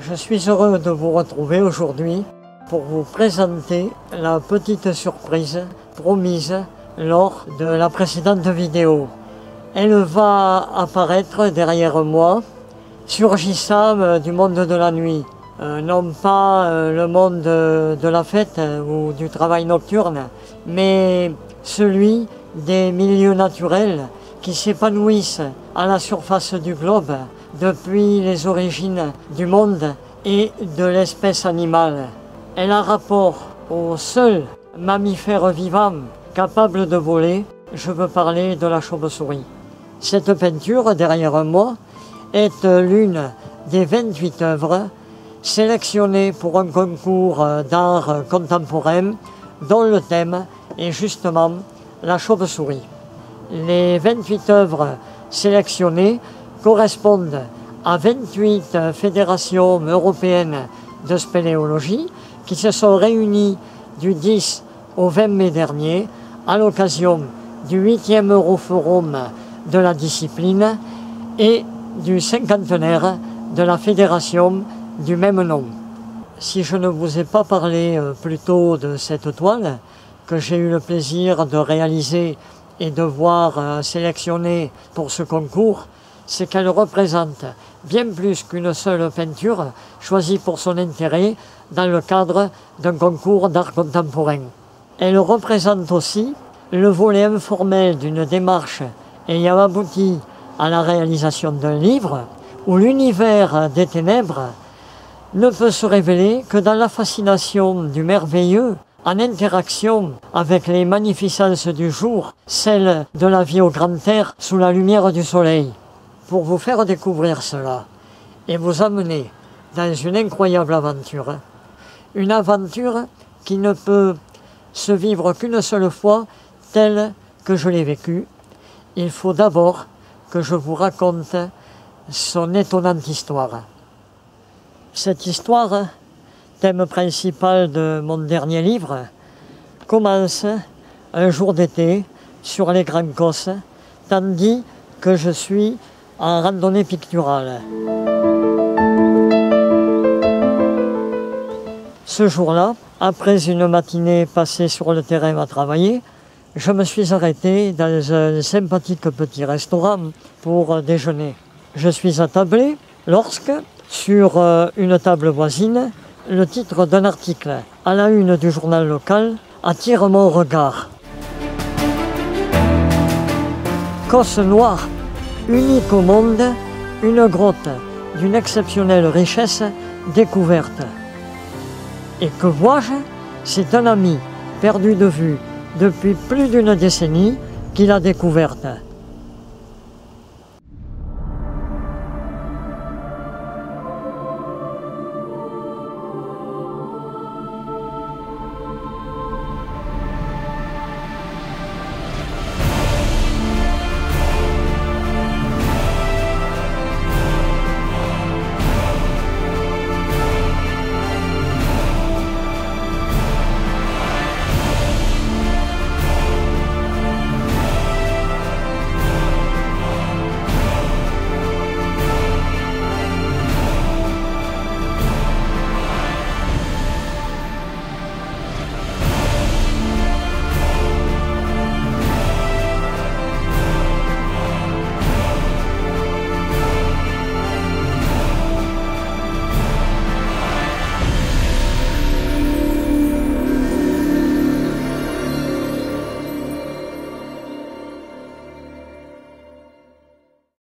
Je suis heureux de vous retrouver aujourd'hui pour vous présenter la petite surprise promise lors de la précédente vidéo. Elle va apparaître derrière moi, surgissant du monde de la nuit. Euh, non pas euh, le monde de la fête ou du travail nocturne, mais celui des milieux naturels qui s'épanouissent à la surface du globe depuis les origines du monde et de l'espèce animale. Elle a rapport au seul mammifère vivant capable de voler, je veux parler de la chauve-souris. Cette peinture derrière moi est l'une des 28 œuvres sélectionnées pour un concours d'art contemporain dont le thème est justement la chauve-souris. Les 28 œuvres sélectionnées correspondent à 28 fédérations européennes de spéléologie qui se sont réunies du 10 au 20 mai dernier à l'occasion du 8e Euroforum de la discipline et du cinquantenaire de la fédération du même nom. Si je ne vous ai pas parlé euh, plus tôt de cette toile que j'ai eu le plaisir de réaliser et de voir euh, sélectionner pour ce concours, c'est qu'elle représente bien plus qu'une seule peinture choisie pour son intérêt dans le cadre d'un concours d'art contemporain. Elle représente aussi le volet informel d'une démarche ayant abouti à la réalisation d'un livre où l'univers des ténèbres ne peut se révéler que dans la fascination du merveilleux en interaction avec les magnificences du jour, celle de la vie au grand air sous la lumière du soleil pour vous faire découvrir cela et vous amener dans une incroyable aventure. Une aventure qui ne peut se vivre qu'une seule fois telle que je l'ai vécue. Il faut d'abord que je vous raconte son étonnante histoire. Cette histoire, thème principal de mon dernier livre, commence un jour d'été sur les Grands Cosses, tandis que je suis en randonnée picturale. Ce jour-là, après une matinée passée sur le terrain à travailler, je me suis arrêté dans un sympathique petit restaurant pour déjeuner. Je suis attablé lorsque, sur euh, une table voisine, le titre d'un article à la une du journal local attire mon regard. Cosse noire unique au monde, une grotte d'une exceptionnelle richesse découverte. Et que vois-je? C'est un ami perdu de vue depuis plus d'une décennie qui l'a découverte.